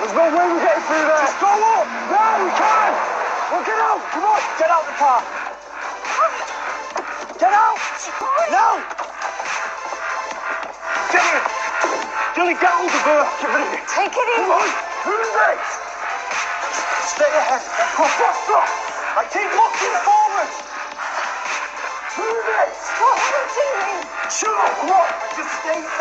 there's no way we're getting through there. Just go up. No, we can. Well, get out. Come on. Get out the car. Get out. No. Get in. Get out of there. Give it in. Take it Come on. Who's next? Stay ahead. Stop, stop, stop. I keep looking forward. Who's next? What are you doing? Shut up. Come on. Just stay.